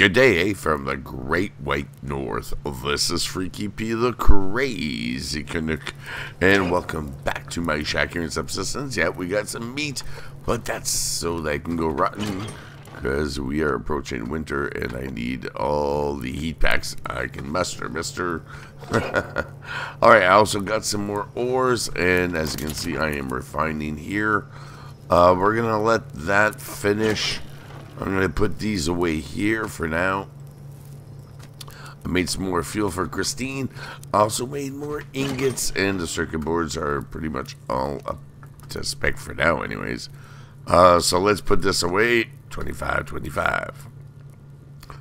Good day from the Great White North. This is Freaky P the Crazy Canuck, and welcome back to my shack here in Subsistence. Yeah, we got some meat, but that's so they can go rotten, because we are approaching winter, and I need all the heat packs I can muster, mister. Alright, I also got some more ores, and as you can see, I am refining here. Uh, we're going to let that finish I'm going to put these away here for now. I made some more fuel for Christine. Also made more ingots, and the circuit boards are pretty much all up to spec for now anyways. Uh, so let's put this away. 25, 25.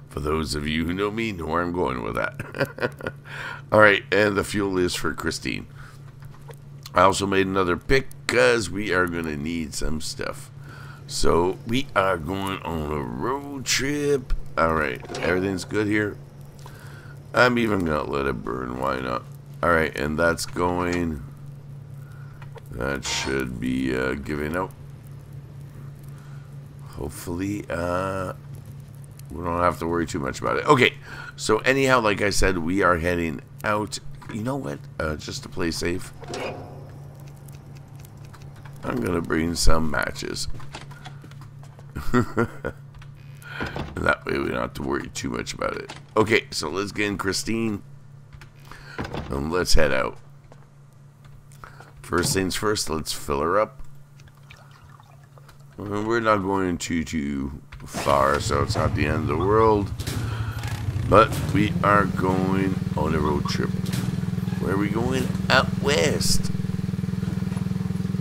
For those of you who know me, know where I'm going with that. Alright, and the fuel is for Christine. I also made another pick because we are going to need some stuff. So we are going on a road trip. Alright, everything's good here. I'm even gonna let it burn, why not? Alright, and that's going. That should be uh, giving out. Hopefully, uh, we don't have to worry too much about it. Okay, so anyhow, like I said, we are heading out. You know what? Uh, just to play safe, I'm gonna bring some matches. that way we don't have to worry too much about it. Okay, so let's get in Christine. And let's head out. First things first, let's fill her up. We're not going too, too far, so it's not the end of the world. But we are going on a road trip. Where are we going? Out west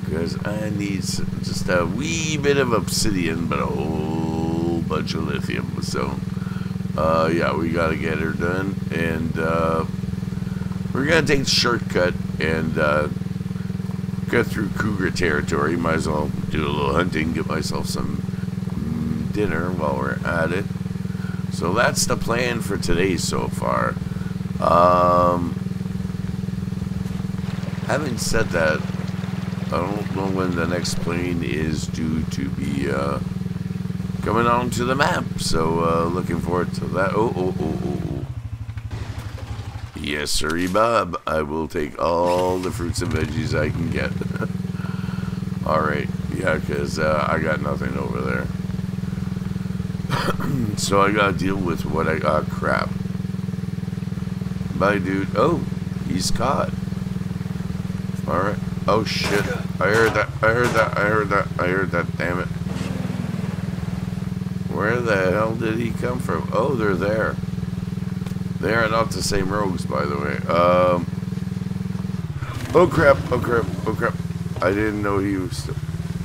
because I need just a wee bit of obsidian, but a whole bunch of lithium. So, uh, yeah, we got to get her done. And uh, we're going to take the shortcut and uh, go through cougar territory. Might as well do a little hunting, get myself some dinner while we're at it. So that's the plan for today so far. Um, having said that, I don't know when the next plane is due to be uh, coming onto the map. So uh, looking forward to that. Oh, oh, oh, oh, oh. Yes, sirree, Bob. I will take all the fruits and veggies I can get. Alright. Yeah, because uh, I got nothing over there. so I gotta deal with what I got. Crap. Bye, dude. Oh, he's caught. Alright. Oh shit. I heard that. I heard that. I heard that. I heard that. Damn it. Where the hell did he come from? Oh, they're there. They are not the same rogues, by the way. Um. Oh crap. Oh crap. Oh crap. I didn't know he was...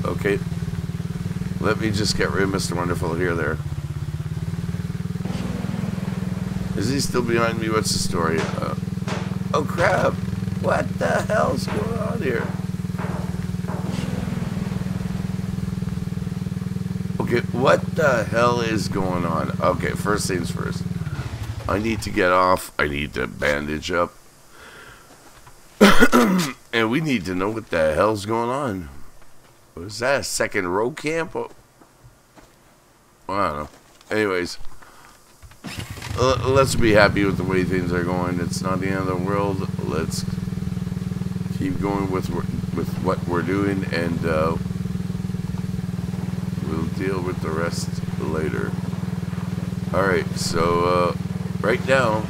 Okay. Let me just get rid of Mr. Wonderful here there. Is he still behind me? What's the story? Uh, oh crap. What the hell's going on here? Okay, what the hell is going on? Okay, first things first. I need to get off. I need to bandage up. and we need to know what the hell's going on. Was that a second rogue camp? Oh, I don't know. Anyways, let's be happy with the way things are going. It's not the end of the world. Let's keep going with with what we're doing, and uh, deal with the rest later. All right, so uh, right now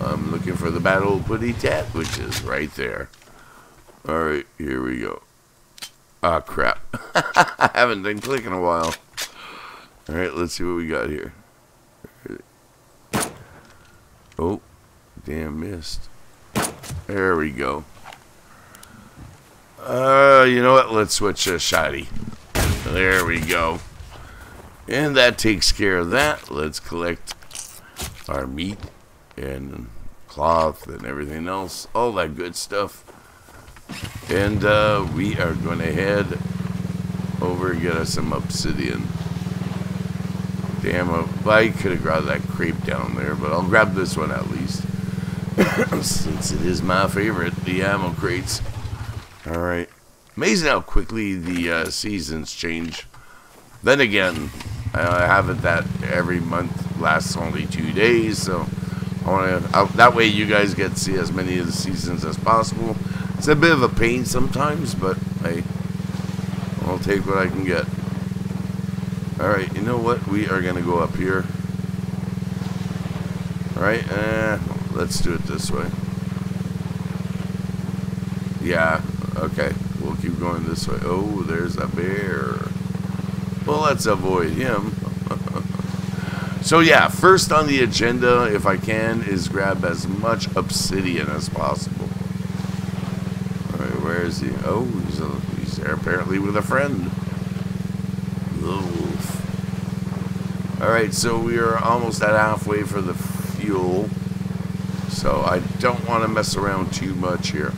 I'm looking for the Bad Old Putty Tat, which is right there. All right, here we go. Ah, crap. I haven't been clicking a while. All right, let's see what we got here. Oh, damn missed. There we go. Uh, you know what? Let's switch to shoddy. There we go. And that takes care of that. Let's collect our meat and cloth and everything else. All that good stuff. And uh, we are going to head over get us some obsidian. Damn, I could have grabbed that crepe down there, but I'll grab this one at least. Since it is my favorite, the ammo crates. Alright. Amazing how quickly the uh, seasons change. Then again, I have it that every month lasts only two days, so I want to. That way, you guys get to see as many of the seasons as possible. It's a bit of a pain sometimes, but hey, I'll take what I can get. All right, you know what? We are gonna go up here. All right, eh, let's do it this way. Yeah, okay. We'll keep going this way. Oh, there's a bear. Well, let's avoid him. so yeah, first on the agenda, if I can, is grab as much obsidian as possible. Alright, where is he? Oh, he's, a, he's there apparently with a friend. Alright, so we are almost at halfway for the fuel. So I don't want to mess around too much here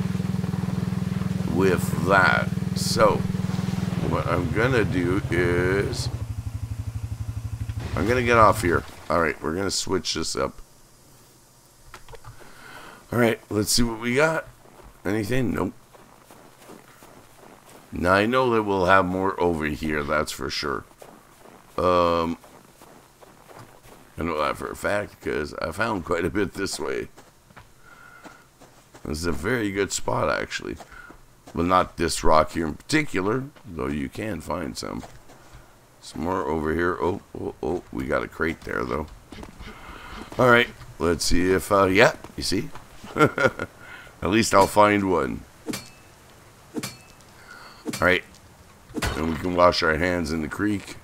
with that. So, what I'm to do is... I'm to get off here. Alright, we're going to switch this up. Alright, let's see what we got. Anything? Nope. Now, I know that we'll have more over here, that's for sure. Um, I know that for a fact, because I found quite a bit this way. This is a very good spot, actually. Well, not this rock here in particular, though you can find some. Some more over here. Oh, oh, oh, we got a crate there, though. All right, let's see if, uh, yeah, you see? At least I'll find one. All right, and we can wash our hands in the creek.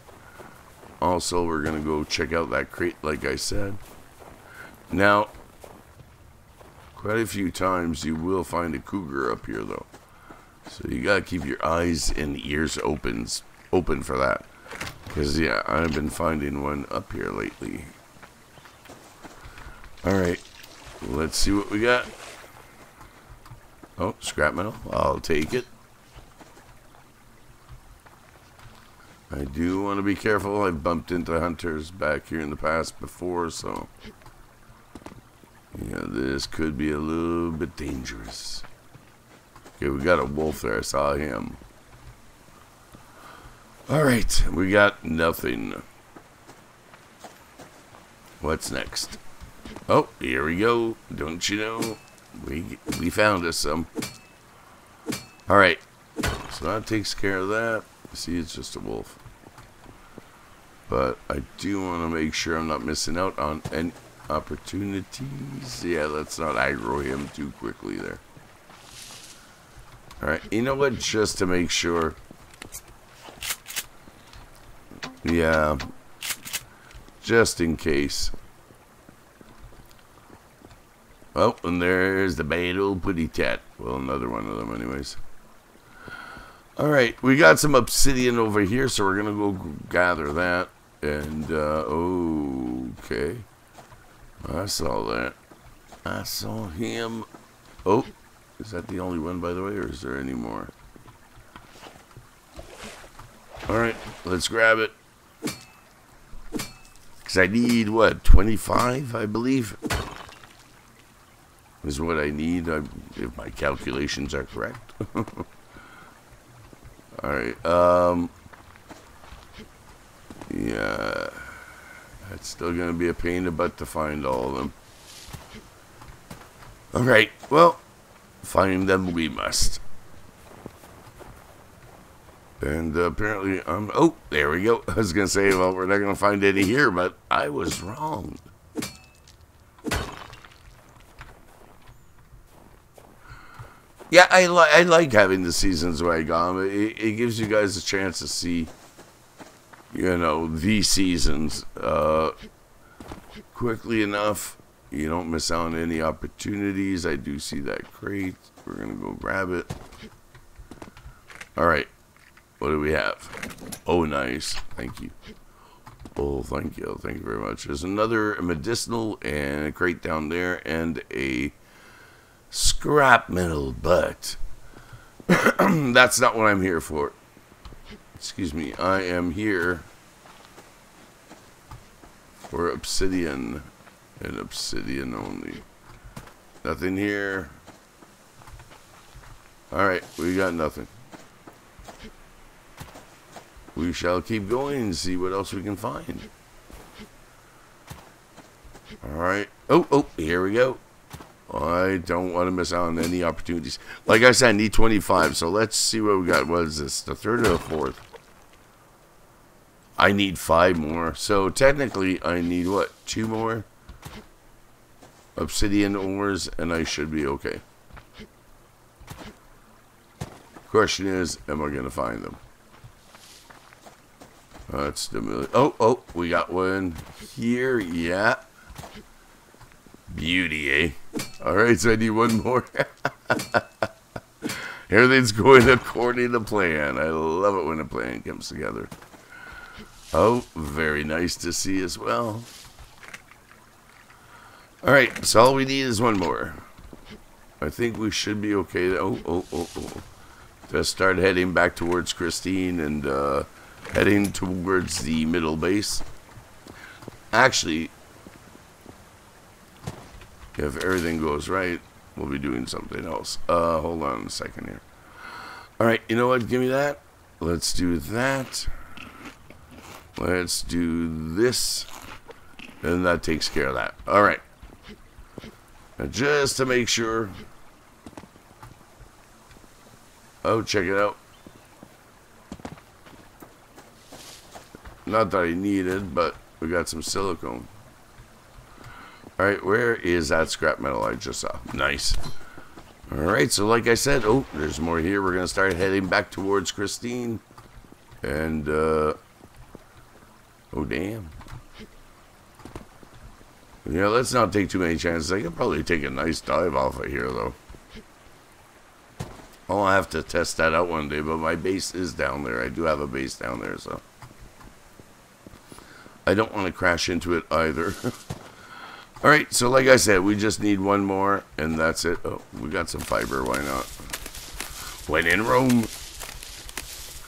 Also, we're going to go check out that crate, like I said. Now, quite a few times you will find a cougar up here, though. So you gotta keep your eyes and ears opens open for that. Because, yeah, I've been finding one up here lately. Alright, let's see what we got. Oh, scrap metal. I'll take it. I do want to be careful. I've bumped into hunters back here in the past before, so... Yeah, this could be a little bit dangerous. Okay, we got a wolf there. I saw him. Alright, we got nothing. What's next? Oh, here we go. Don't you know? We we found us some. Alright. So that takes care of that. See, it's just a wolf. But I do want to make sure I'm not missing out on any opportunities. Yeah, let's not aggro him too quickly there. Alright, you know what? Just to make sure. Yeah. Just in case. Oh, and there's the bad old putty tat. Well, another one of them anyways. Alright, we got some obsidian over here, so we're going to go gather that. And, uh, okay. I saw that. I saw him. Oh, is that the only one, by the way, or is there any more? Alright, let's grab it. Because I need, what, 25, I believe? Is what I need, if my calculations are correct. Alright, um... Yeah... That's still going to be a pain in the butt to find all of them. Alright, well, Find them we must. And uh, apparently, um, oh, there we go. I was going to say, well, we're not going to find any here, but I was wrong. Yeah, I, I like having the seasons wag on. It, it gives you guys a chance to see, you know, the seasons uh, quickly enough you don't miss out on any opportunities. I do see that crate. We're going to go grab it. Alright. What do we have? Oh, nice. Thank you. Oh, thank you. Thank you very much. There's another medicinal and a crate down there and a scrap metal, but that's not what I'm here for. Excuse me. I am here for obsidian and obsidian only. Nothing here. Alright, we got nothing. we shall keep going and see what else we can find. Alright. Oh, oh, here we go. I don't want to miss out on any opportunities. Like I said, I need 25, so let's see what we got. What is this? The third or the fourth? I need five more. So technically, I need what? Two more? Obsidian ores, and I should be okay. Question is, am I going to find them? That's the Oh, oh, we got one here. Yeah. Beauty, eh? Alright, so I need one more. Everything's going according to plan. I love it when a plan comes together. Oh, very nice to see as well. Alright, so all we need is one more. I think we should be okay. Oh, oh, oh, oh. Just start heading back towards Christine and uh, heading towards the middle base. Actually, if everything goes right, we'll be doing something else. Uh, hold on a second here. Alright, you know what? Give me that. Let's do that. Let's do this. And that takes care of that. Alright. Just to make sure. Oh, check it out. Not that I needed, but we got some silicone. Alright, where is that scrap metal I just saw? Nice. Alright, so like I said, oh, there's more here. We're going to start heading back towards Christine. And, uh... Oh, damn. Yeah, let's not take too many chances. I could probably take a nice dive off of here, though. I'll have to test that out one day, but my base is down there. I do have a base down there, so... I don't want to crash into it either. Alright, so like I said, we just need one more, and that's it. Oh, we got some fiber, why not? When in Rome.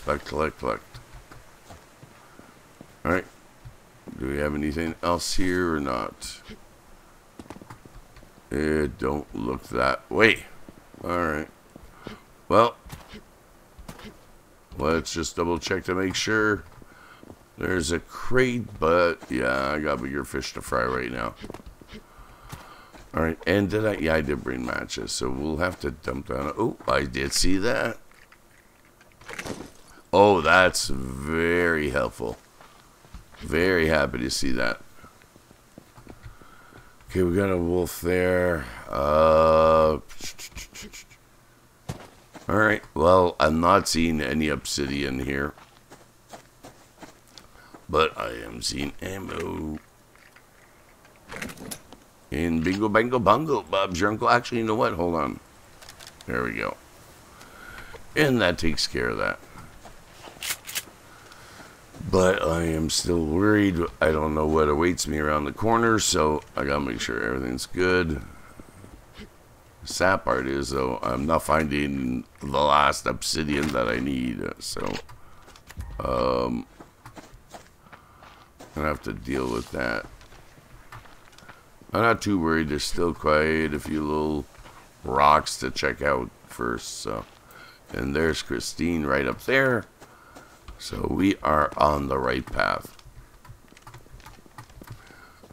Collect, collect, collect. Alright. Do we have anything else here or not? It don't look that way. Alright. Well, let's just double check to make sure. There's a crate, but yeah, I got bigger fish to fry right now. Alright, and did I? Yeah, I did bring matches, so we'll have to dump down. Oh, I did see that. Oh, that's very helpful. Very happy to see that. Okay, we got a wolf there. Uh, Alright, well, I'm not seeing any obsidian here. But I am seeing ammo. In Bingo Bango Bongo, Bob's your uncle. Actually, you know what? Hold on. There we go. And that takes care of that. But I am still worried. I don't know what awaits me around the corner, so I gotta make sure everything's good. Sad part is, though, I'm not finding the last obsidian that I need, so... Um... I'm gonna have to deal with that. I'm not too worried. There's still quite a few little rocks to check out first. So, and there's Christine right up there. So we are on the right path.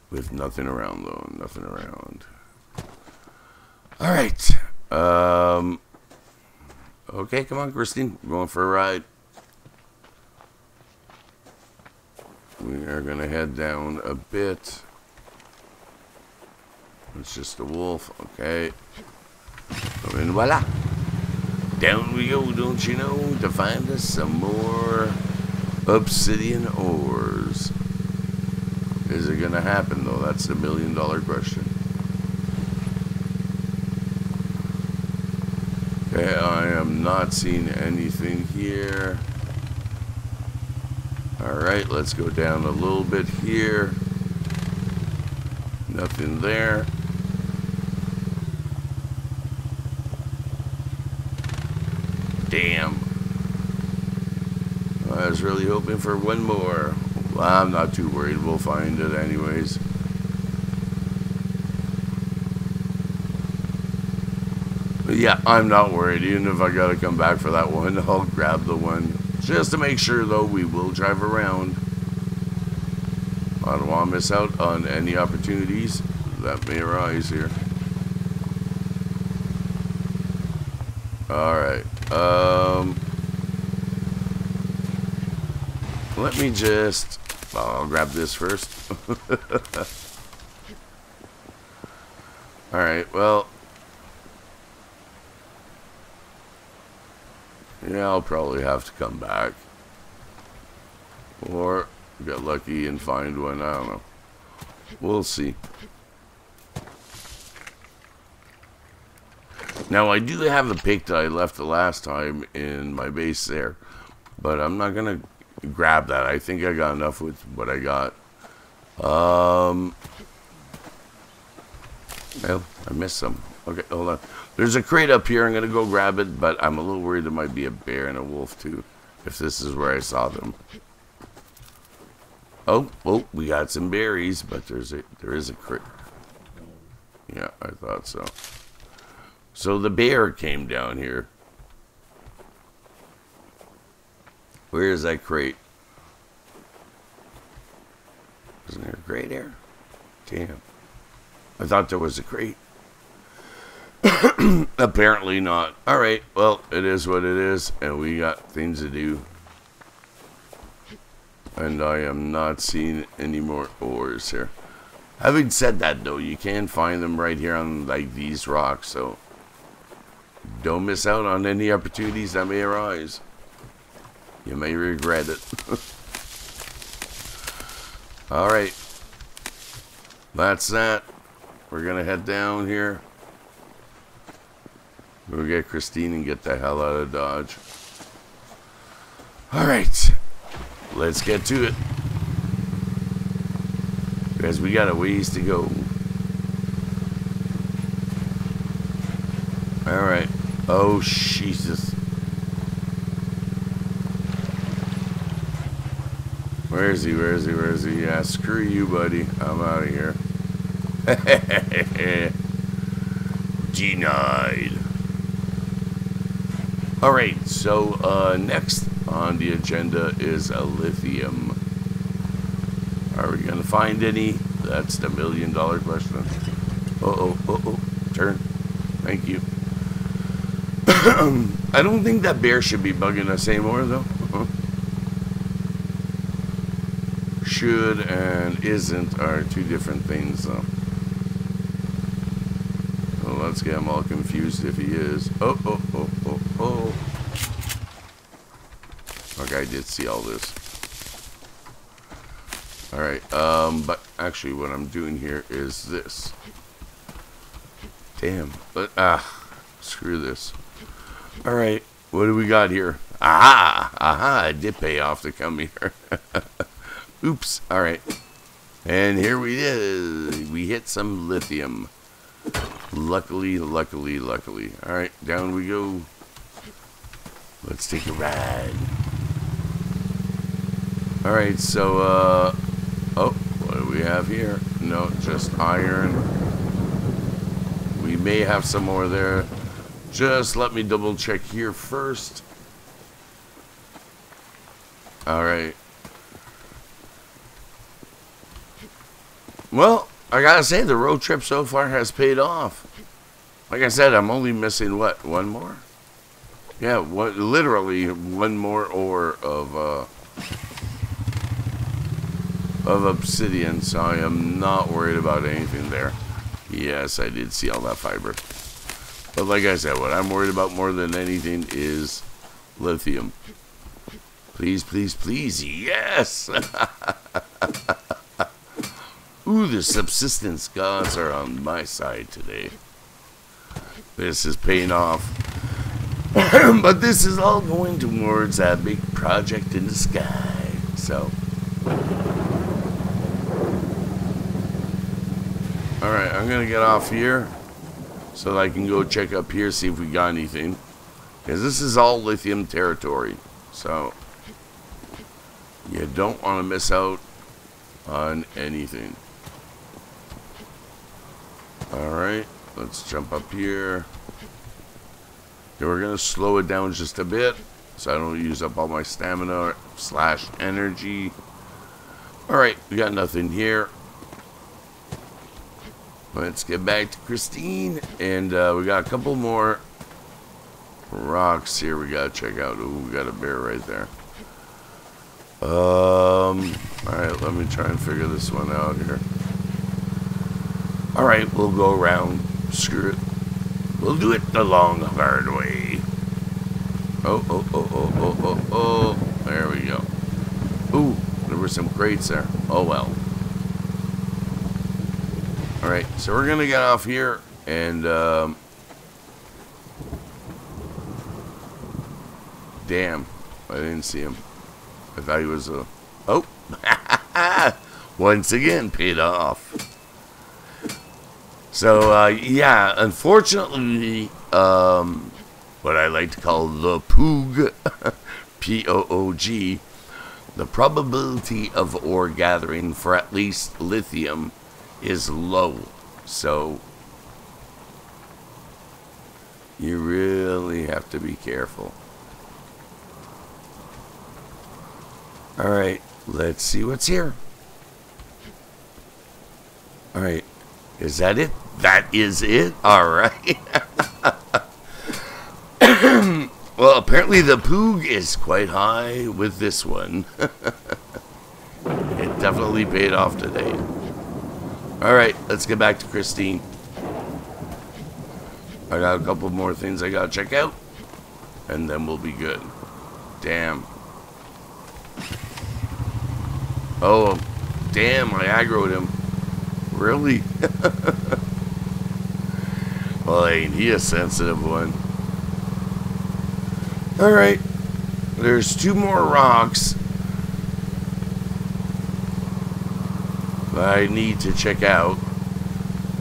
With nothing around though, nothing around. All right. Um. Okay, come on, Christine. We're going for a ride. We are gonna head down a bit. It's just a wolf, okay. And voila. Down we go, don't you know, to find us some more obsidian ores. Is it going to happen, though? That's the million dollar question. Okay, I am not seeing anything here. Alright, let's go down a little bit here. Nothing there. Damn. I was really hoping for one more. Well, I'm not too worried. We'll find it anyways. But yeah, I'm not worried. Even if I gotta come back for that one, I'll grab the one Just to make sure, though, we will drive around. I don't want to miss out on any opportunities that may arise here. Alright. Um, let me just... Well, I'll grab this first. Alright, well... Yeah, I'll probably have to come back. Or get lucky and find one, I don't know. We'll see. Now, I do have the pick that I left the last time in my base there. But I'm not going to grab that. I think I got enough with what I got. Um... Well, I missed some. Okay, hold on. There's a crate up here. I'm going to go grab it, but I'm a little worried there might be a bear and a wolf, too, if this is where I saw them. Oh, oh, we got some berries, but there's a there is a crate. Yeah, I thought so. So the bear came down here. Where is that crate? Isn't there a crate here? Damn. I thought there was a crate. Apparently not. Alright, well, it is what it is, and we got things to do. And I am not seeing any more ores here. Having said that, though, you can find them right here on, like, these rocks, so don't miss out on any opportunities that may arise. You may regret it. Alright. That's that. We're going to head down here. We'll get Christine and get the hell out of Dodge. Alright. Let's get to it. Because we got a ways to go. Alright. Oh, Jesus. Where is he? Where is he? Where is he? Yeah, screw you, buddy. I'm out of here. Denied. Alright, so uh, next on the agenda is a lithium. Are we going to find any? That's the million dollar question. Uh-oh, uh-oh, turn. Thank you. I don't think that bear should be bugging us anymore, though. Should and isn't are two different things, though. Well, let's get him all confused if he is. Oh, oh, oh, oh, oh. Okay, I did see all this. Alright, um, but actually what I'm doing here is this. Damn, but, ah, screw this. Alright, what do we got here? Aha! Aha, it did pay off to come here. Oops, alright. And here we did. We hit some lithium. Luckily, luckily, luckily. Alright, down we go. Let's take a ride. Alright, so, uh... Oh, what do we have here? No, just iron. We may have some more there. Just let me double check here first. Alright. Well, I gotta say, the road trip so far has paid off. Like I said, I'm only missing, what, one more? Yeah, what, literally one more ore of, uh, of obsidian, so I am not worried about anything there. Yes, I did see all that fiber. But like I said, what I'm worried about more than anything is lithium. Please, please, please, yes! Ooh, the subsistence gods are on my side today. This is paying off. but this is all going towards that big project in the sky. So. Alright, I'm going to get off here. So that I can go check up here, see if we got anything. Because this is all lithium territory. So. You don't want to miss out on anything. Alright, let's jump up here. Okay, we're going to slow it down just a bit so I don't use up all my stamina slash energy. Alright, we got nothing here. Let's get back to Christine, and uh, we got a couple more rocks here we gotta check out. Ooh, we got a bear right there. Um, alright, let me try and figure this one out here. Alright, we'll go around. Screw it. We'll do it the long, hard way. Oh, oh, oh, oh, oh, oh, oh. There we go. Ooh, there were some crates there. Oh, well. Alright, so we're going to get off here and, um... Damn, I didn't see him. I thought he was a... Oh! Once again, paid off. So, uh, yeah, unfortunately, um, what I like to call the Poog, P-O-O-G, the probability of ore gathering for at least lithium is low. So, you really have to be careful. Alright, let's see what's here. Alright, is that it? That is it? Alright. well, apparently the poog is quite high with this one. it definitely paid off today. Alright, let's get back to Christine. I got a couple more things I gotta check out. And then we'll be good. Damn. Oh, damn, I aggroed him. Really? well, ain't he a sensitive one? Alright. There's two more rocks I need to check out.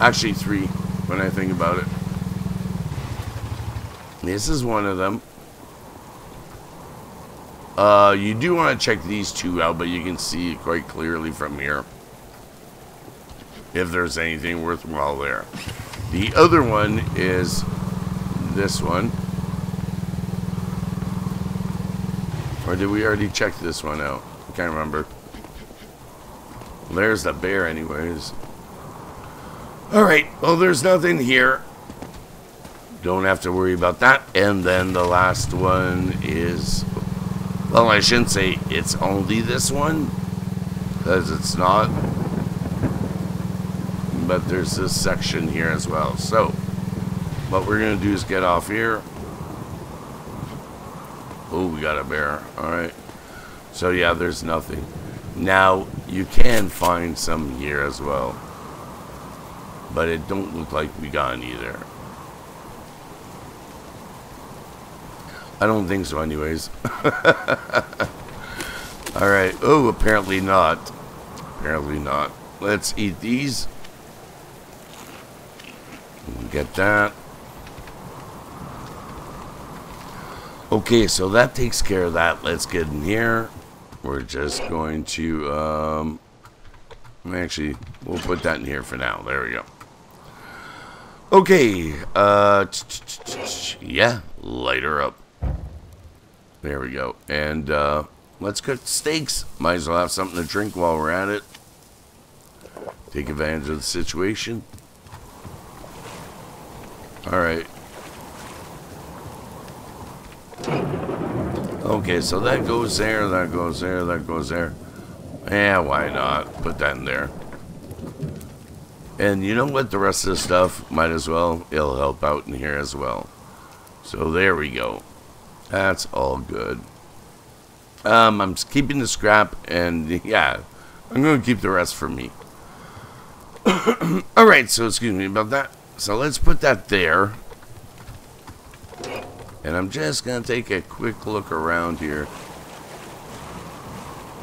Actually, three, when I think about it. This is one of them. Uh, you do want to check these two out, but you can see quite clearly from here if there's anything worthwhile there. The other one is this one. Or did we already check this one out? I can't remember. There's the bear anyways. Alright, well there's nothing here. Don't have to worry about that. And then the last one is... Well, I shouldn't say it's only this one. Because it's not but there's this section here as well. So, what we're going to do is get off here. Oh, we got a bear. Alright. So, yeah, there's nothing. Now, you can find some here as well. But it don't look like we got any there. I don't think so anyways. Alright. Oh, apparently not. Apparently not. Let's eat these. Get that. Okay, so that takes care of that. Let's get in here. We're just going to, um, actually, we'll put that in here for now. There we go. Okay, uh, yeah, light her up. There we go. And, uh, let's cook steaks. Might as well have something to drink while we're at it. Take advantage of the situation. Alright. Okay, so that goes there, that goes there, that goes there. Yeah, why not? Put that in there. And you know what? The rest of the stuff, might as well, it'll help out in here as well. So there we go. That's all good. Um, I'm keeping the scrap, and yeah, I'm going to keep the rest for me. Alright, so excuse me about that. So let's put that there. And I'm just going to take a quick look around here.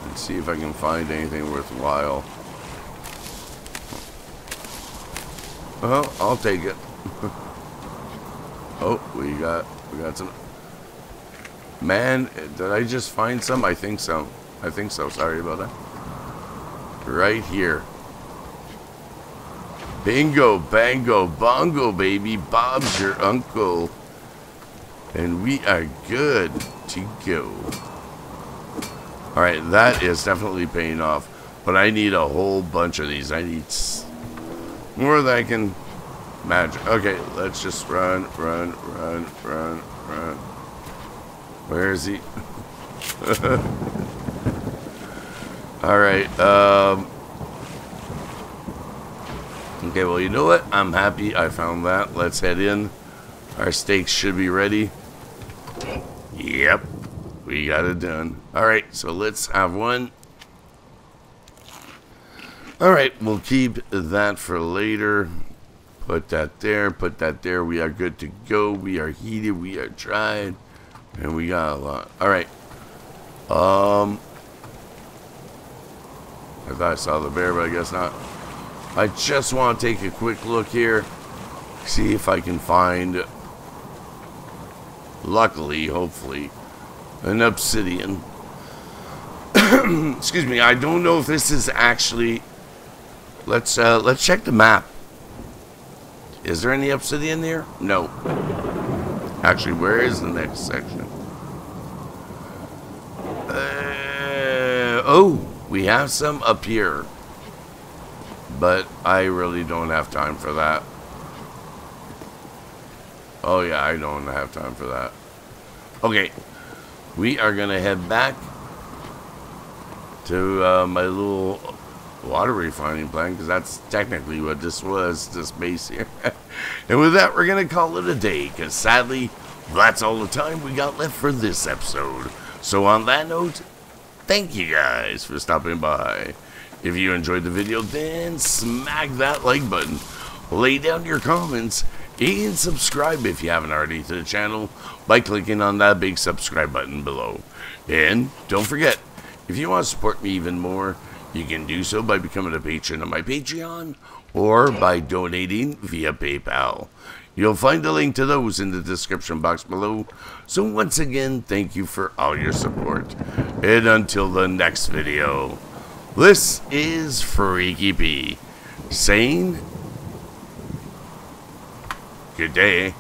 And see if I can find anything worthwhile. Well, I'll take it. oh, we got we got some. Man, did I just find some? I think so. I think so. Sorry about that. Right here. Bingo, bango, bongo, baby. Bob's your uncle. And we are good to go. Alright, that is definitely paying off. But I need a whole bunch of these. I need more than I can imagine. Okay, let's just run, run, run, run, run. Where is he? Alright, um... Okay, well, you know what? I'm happy I found that. Let's head in. Our steaks should be ready. Yep. We got it done. Alright, so let's have one. Alright, we'll keep that for later. Put that there, put that there. We are good to go. We are heated, we are dried. And we got a lot. Alright. Um... I thought I saw the bear, but I guess not. I just want to take a quick look here. See if I can find... Luckily, hopefully, an obsidian. Excuse me, I don't know if this is actually... Let's, uh, let's check the map. Is there any obsidian there? No. Actually, where is the next section? Uh, oh, we have some up here. But I really don't have time for that. Oh yeah, I don't have time for that. Okay, we are going to head back to uh, my little water refining plant because that's technically what this was, this base here. and with that, we're going to call it a day because sadly, that's all the time we got left for this episode. So on that note, thank you guys for stopping by. If you enjoyed the video, then smack that like button. Lay down your comments and subscribe if you haven't already to the channel by clicking on that big subscribe button below. And don't forget, if you want to support me even more, you can do so by becoming a patron on my Patreon or by donating via PayPal. You'll find a link to those in the description box below. So once again, thank you for all your support. And until the next video, this is Freaky P saying good day.